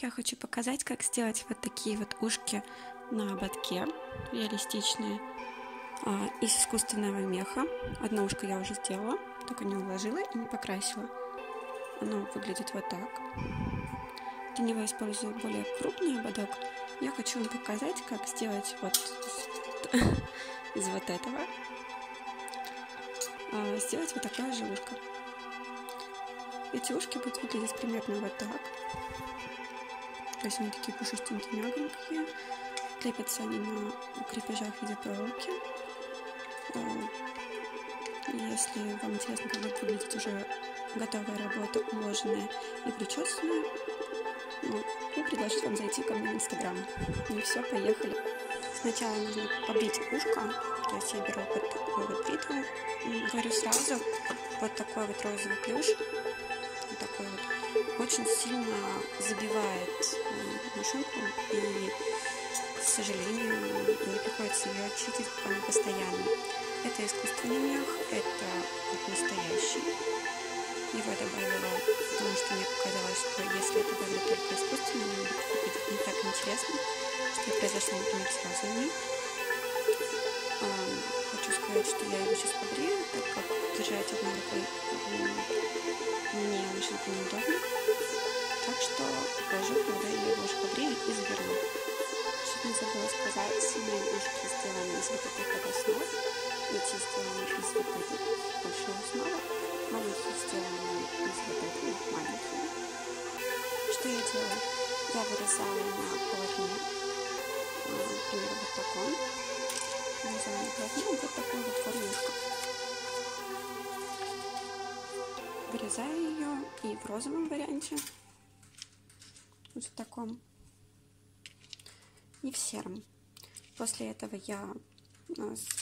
Я хочу показать, как сделать вот такие вот ушки на ободке, реалистичные, а, из искусственного меха. Одно ушко я уже сделала, только не уложила и не покрасила. Оно выглядит вот так. Для него использую более крупный ободок. Я хочу вам показать, как сделать вот из вот этого а, сделать вот такое же ушко. Эти ушки будут выглядеть примерно вот так. То есть они такие пушистенькие, мягенькие. Крепятся они на крепежах в виде проволоки. Если вам интересно, как будет выглядеть уже готовая работа, уложенная и причесанная, ну, я предложу вам зайти ко мне в Инстаграм. Ну все, поехали. Сначала нужно побрить ушко, то есть я беру вот такую вот бритву, говорю сразу, вот такой вот розовый плюш, очень сильно забивает машинку и, к сожалению, мне приходится ее чистить постоянно. Это искусственный мех, это настоящий. Его добавила, потому что мне показалось, что если это добавить только искусственный, будет не так интересно, что произошло, например, с розовыми. Сказать, что я его сейчас побрею, так как держать одной рукой мне машинку неудобно. Так что покажу, когда я его уже побрею и заверну. Чуть не забыла сказать, мои ушки сделаны из вот таких вот основ. Эти сделаны из вот этой большой основы. Маленькие сделаны из вот этой маленькой. Что я делаю? Я вырезаю на полотне, например, вот таком. На полотне вот такой вот формушка. Вырезаю ее и в розовом варианте, вот в таком, и в сером. После этого я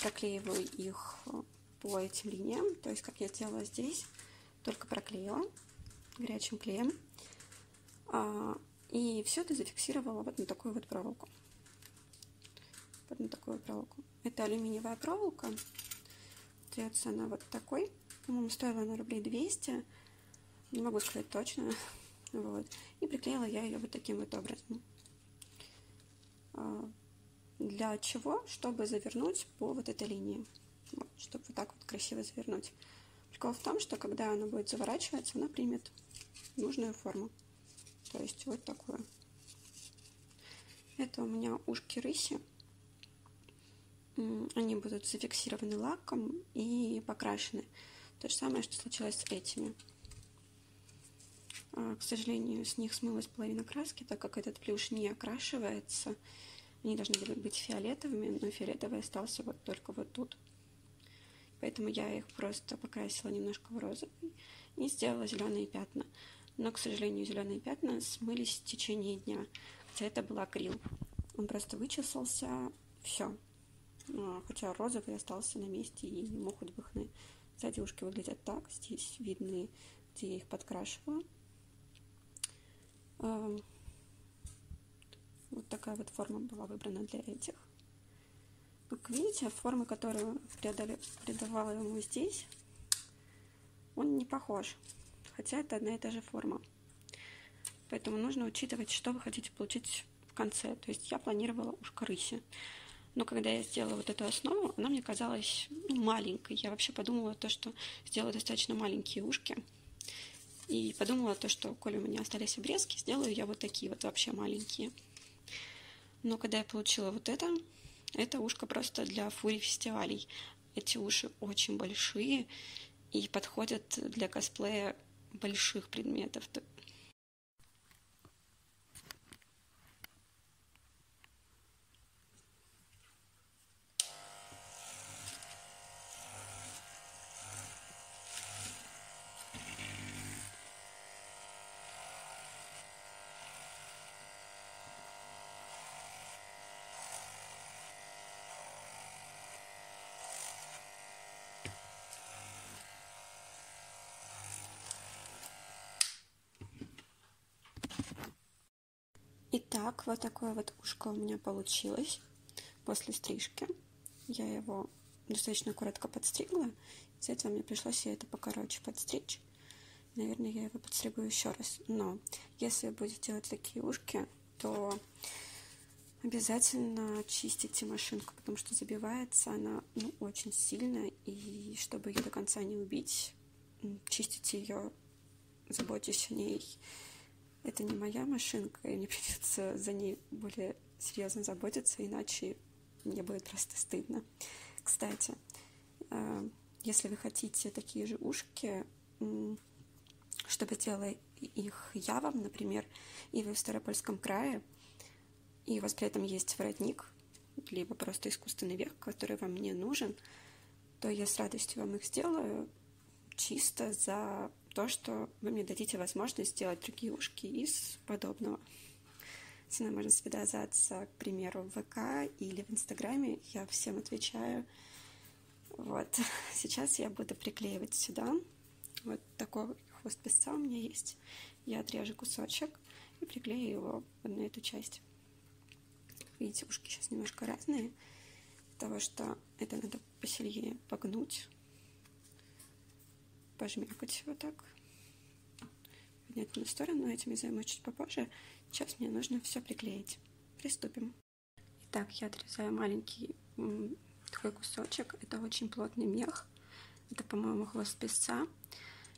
проклеиваю их по этим линиям, то есть как я сделала здесь, только проклеила горячим клеем. И все это зафиксировала вот на такую вот проволоку. Вот на такую проволоку. Это алюминиевая проволока. Трется она вот такой. По-моему, стоила она рублей 200. Не могу сказать точно. Вот. И приклеила я ее вот таким вот образом. Для чего? Чтобы завернуть по вот этой линии. Вот, чтобы вот так вот красиво завернуть. Прикол в том, что когда она будет заворачиваться, она примет нужную форму. То есть вот такую. Это у меня ушки рыси. Они будут зафиксированы лаком и покрашены. То же самое, что случилось с этими. А, к сожалению, с них смылась половина краски, так как этот плюш не окрашивается. Они должны были быть фиолетовыми, но фиолетовый остался вот только вот тут. Поэтому я их просто покрасила немножко в розовый и сделала зеленые пятна. Но, к сожалению, зеленые пятна смылись в течение дня. Хотя это был акрил. Он просто вычесался, все. А, хотя розовый остался на месте и не мог хны. Сзади ушки выглядят так. Здесь видны, где я их подкрашивала. Вот такая вот форма была выбрана для этих. Как видите, форма, которую придавала ему здесь, он не похож. Хотя это одна и та же форма. Поэтому нужно учитывать, что вы хотите получить в конце. То есть я планировала ушко рыси. Но когда я сделала вот эту основу, она мне казалась ну, маленькой. Я вообще подумала то, что сделаю достаточно маленькие ушки. И подумала то, что, коли у меня остались обрезки, сделаю я вот такие вот вообще маленькие. Но когда я получила вот это, это ушко просто для фури фестивалей. Эти уши очень большие и подходят для косплея больших предметов. Итак, вот такое вот ушко у меня получилось после стрижки. Я его достаточно коротко подстригла. Из-за этого мне пришлось это покороче подстричь. наверное, я его подстригу еще раз. Но если вы будете делать такие ушки, то обязательно чистите машинку, потому что забивается она ну, очень сильно, и чтобы ее до конца не убить, чистите ее, заботьтесь о ней. Это не моя машинка, и мне придется за ней более серьезно заботиться, иначе мне будет просто стыдно. Кстати, э, если вы хотите такие же ушки, чтобы сделала их я вам, например, и вы в Старопольском крае, и у вас при этом есть воротник, либо просто искусственный верх, который вам не нужен, то я с радостью вам их сделаю чисто за то, что вы мне дадите возможность сделать другие ушки из подобного. Со мной можно связаться, к примеру, в ВК или в Инстаграме. Я всем отвечаю. Вот. Сейчас я буду приклеивать сюда. Вот такой хвост песца у меня есть. Я отрежу кусочек и приклею его на эту часть. Видите, ушки сейчас немножко разные, потому что это надо посильнее погнуть, пожмякать вот так, поднять на сторону, но этим я займусь чуть попозже. Сейчас мне нужно все приклеить. Приступим. Итак, я отрезаю маленький такой кусочек. Это очень плотный мех. Это, по-моему, хвост песца.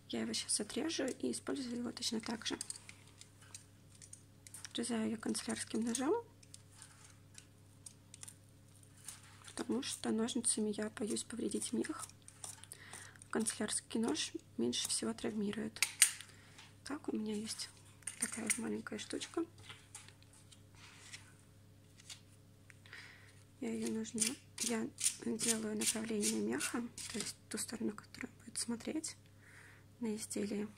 Я его сейчас отрежу и использую его точно так же. Отрезаю ее канцелярским ножом. потому что ножницами я боюсь повредить мех. Канцелярский нож меньше всего травмирует. Так, у меня есть такая маленькая штучка. Я ее нужно... Я делаю направление меха, то есть ту сторону, которая будет смотреть на изделие.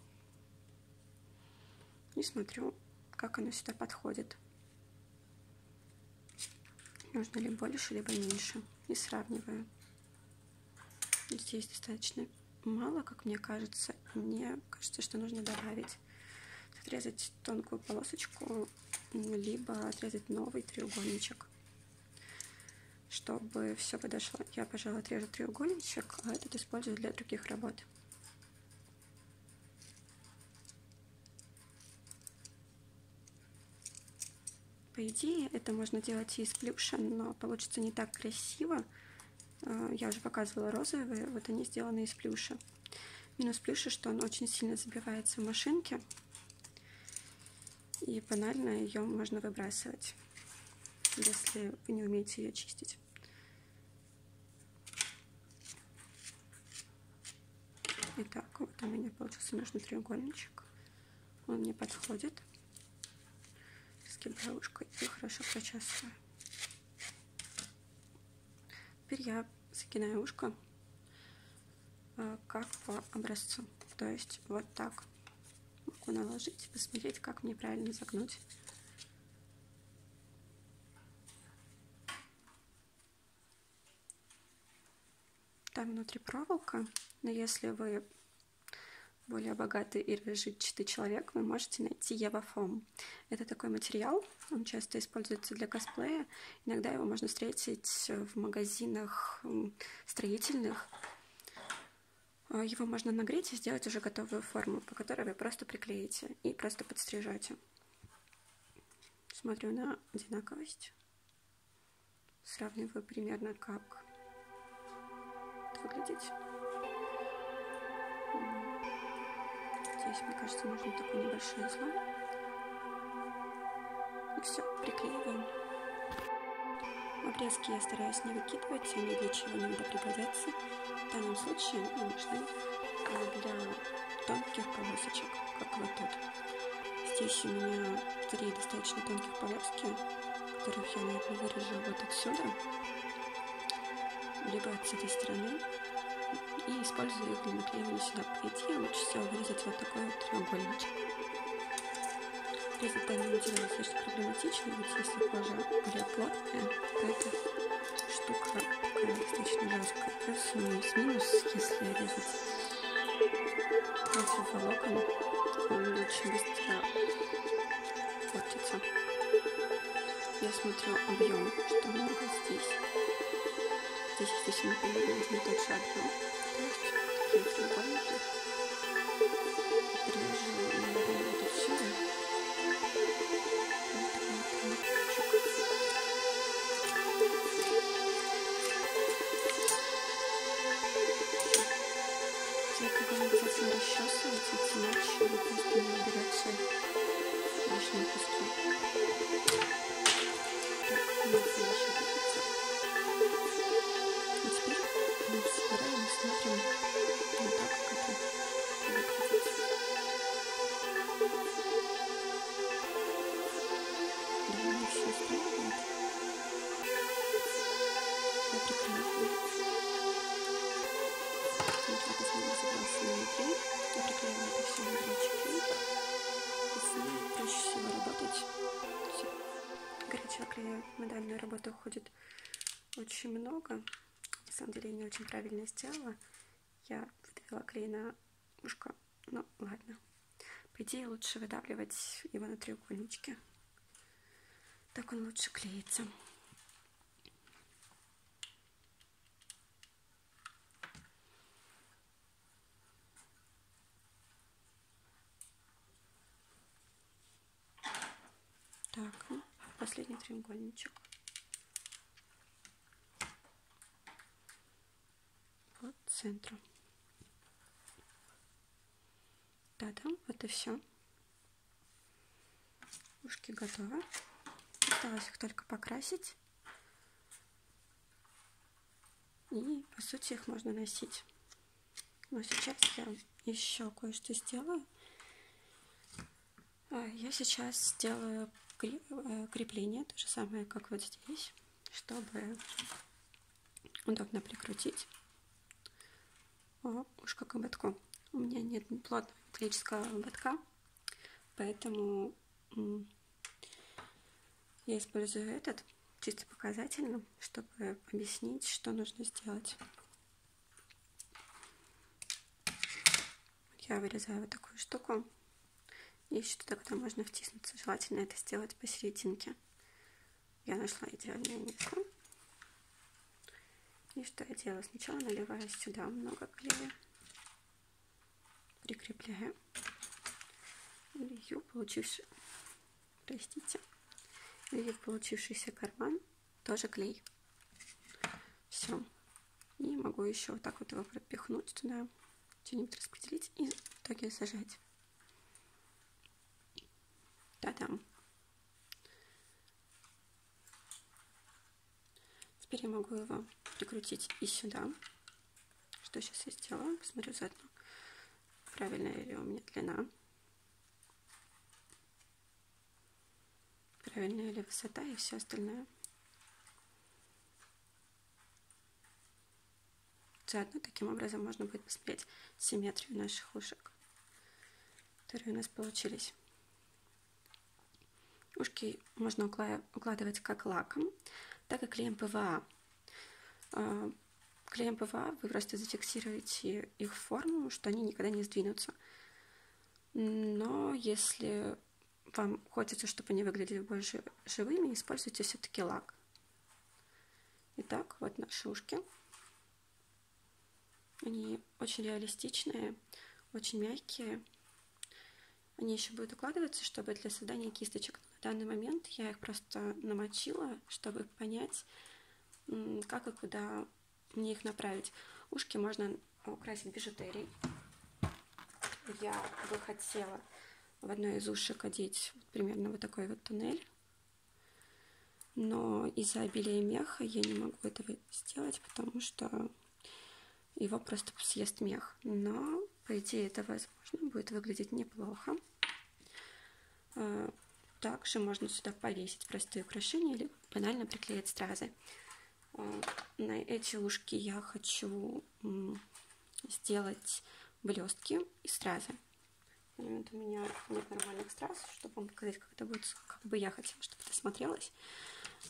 И смотрю, как оно сюда подходит нужно ли больше, либо меньше. И сравниваю. Здесь достаточно мало, как мне кажется. Мне кажется, что нужно добавить. Отрезать тонкую полосочку, либо отрезать новый треугольничек. Чтобы все подошло. Я, пожалуй, отрежу треугольничек, а этот использую для других работ. По идее, это можно делать и из плюша, но получится не так красиво. А, я уже показывала розовые, вот они сделаны из плюша. Минус плюша, что он очень сильно забивается в машинке. И банально ее можно выбрасывать, если вы не умеете ее чистить. Итак, вот у меня получился нужный треугольничек. Он мне подходит скибаю ушко и хорошо прочесываю. Теперь я загинаю ушко э, как по образцу. То есть вот так могу наложить, посмотреть, как мне правильно загнуть. Там внутри проволока, но если вы более богатый и разжитчатый человек, вы можете найти Евафом. Это такой материал, он часто используется для косплея. Иногда его можно встретить в магазинах строительных. А, его можно нагреть и сделать уже готовую форму, по которой вы просто приклеите и просто подстрижете. Смотрю на одинаковость. Сравниваю примерно, как выглядеть. Здесь, мне кажется, нужно такой небольшой излом. И все, приклеиваем. Обрезки я стараюсь не выкидывать, они для чего надо пригодятся. В данном случае они нужны для тонких полосочек, как вот тут. Здесь у меня три достаточно тонких полоски, которых я, наверное, вырежу вот отсюда, либо с этой стороны и использую их для наклеивания сюда. По идее, лучше всего вырезать вот такой вот треугольничек. Резать данное материал достаточно проблематично, ведь если кожа более плотная, то эта штука достаточно жесткая. Плюс минус, минус, если резать против волокон, он очень быстро портится. Я смотрю объем, что много здесь. Здесь, естественно, примерно тот же объем. Не очень правильно сделала. Я выдавила клей на ушко. Ну, ладно. По идее, лучше выдавливать его на треугольничке. Так он лучше клеится. Так, ну, последний треугольничек. По центру. Да-да, вот и все. Ушки готовы. Осталось их только покрасить. И, по сути, их можно носить. Но сейчас я еще кое-что сделаю. Я сейчас сделаю крепление, то же самое, как вот здесь, чтобы удобно прикрутить ушко к ободку. У меня нет плотного металлического ободка, поэтому я использую этот чисто показательно, чтобы объяснить, что нужно сделать. Я вырезаю вот такую штуку. И туда, куда можно втиснуться. Желательно это сделать посерединке. Я нашла идеальное место. И что я делаю? Сначала наливаю сюда много клея. Прикрепляю. Лью получивший... Простите. Лью получившийся карман тоже клей. Все. И могу еще вот так вот его пропихнуть туда, что-нибудь распределить и в итоге зажать. Да-да. Теперь я могу его прикрутить и сюда. Что сейчас я сделаю? Посмотрю заодно, правильная ли у меня длина. Правильная ли высота и все остальное. Заодно таким образом можно будет посмотреть симметрию наших ушек, которые у нас получились. Ушки можно укладывать как лаком, так и клеем ПВА. А, клеем ПВА вы просто зафиксируете их форму, что они никогда не сдвинутся. Но если вам хочется, чтобы они выглядели больше живыми, используйте все-таки лак. Итак, вот наши ушки. Они очень реалистичные, очень мягкие. Они еще будут укладываться, чтобы для создания кисточек данный момент я их просто намочила, чтобы понять, как и куда мне их направить. Ушки можно украсить бижутерией. Я бы хотела в одной из ушек одеть примерно вот такой вот туннель. Но из-за обилия меха я не могу этого сделать, потому что его просто съест мех. Но, по идее, это возможно, будет выглядеть неплохо. Также можно сюда повесить простые украшения или банально приклеить стразы. А, на эти ушки я хочу сделать блестки и стразы. Вот у меня нет нормальных страз, чтобы вам показать, как это будет, как бы я хотела, чтобы это смотрелось.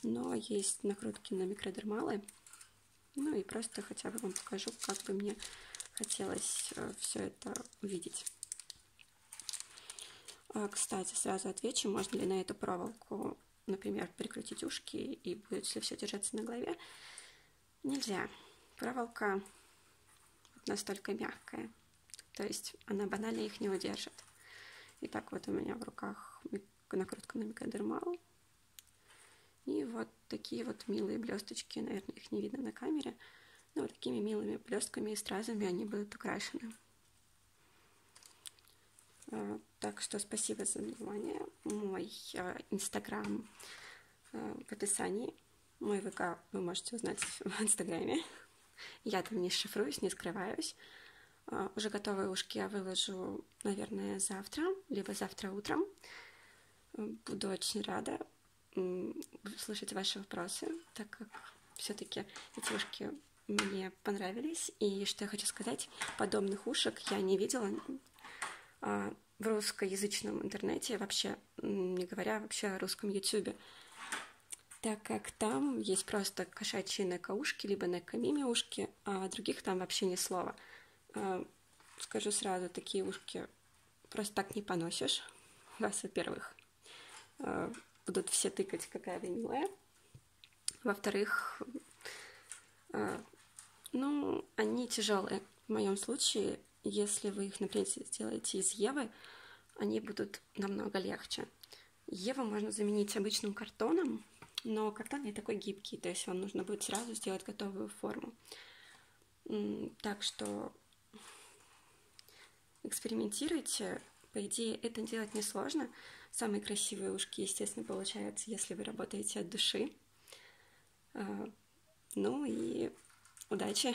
Но есть накрутки на микродермалы. Ну и просто хотя бы вам покажу, как бы мне хотелось э, все это увидеть. А, кстати, сразу отвечу, можно ли на эту проволоку, например, прикрутить ушки и будет ли все держаться на голове. Нельзя. Проволока настолько мягкая, то есть она банально их не удержит. И так вот у меня в руках накрутка на микродермал. И вот такие вот милые блесточки, наверное, их не видно на камере, но вот такими милыми блестками и стразами они будут украшены. А, так что спасибо за внимание. Мой а, инстаграм в описании. Мой ВК вы можете узнать в инстаграме. Я там не шифруюсь, не скрываюсь. Уже готовые ушки я выложу, наверное, завтра, либо завтра утром. Буду очень рада слышать ваши вопросы, так как все-таки эти ушки мне понравились. И что я хочу сказать, подобных ушек я не видела в русскоязычном интернете, вообще, не говоря вообще о русском ютюбе, так как там есть просто кошачьи некоушки, либо некомими-ушки, а других там вообще ни слова. А, скажу сразу, такие ушки просто так не поносишь. Вас, во-первых, а, будут все тыкать, какая вы милая. Во-вторых, ну, они тяжелые. В моем случае, если вы их, например, сделаете из Евы, они будут намного легче. Еву можно заменить обычным картоном, но картон не такой гибкий, то есть вам нужно будет сразу сделать готовую форму. Так что экспериментируйте. По идее, это делать несложно. Самые красивые ушки, естественно, получаются, если вы работаете от души. А, ну и Удачи!